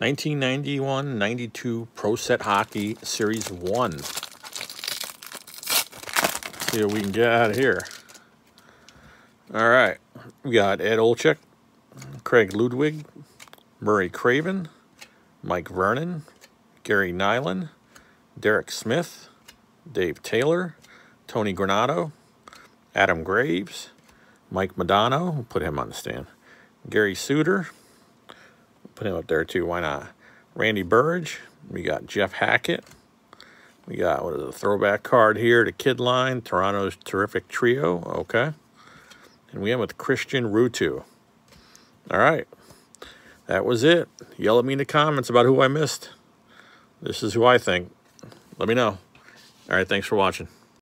1991-92 Pro Set Hockey Series 1. Let's see what we can get out of here. All right. We got Ed Olczyk, Craig Ludwig, Murray Craven, Mike Vernon, Gary Nylund, Derek Smith, Dave Taylor, Tony Granato, Adam Graves, Mike Modano, we'll put him on the stand, Gary Suter, put him up there too, why not? Randy Burridge. we got Jeff Hackett, we got, what is a throwback card here to Kid Line, Toronto's terrific trio, okay. And we end with Christian Ruuttu. All right, that was it. Yell at me in the comments about who I missed. This is who I think. Let me know. All right, thanks for watching.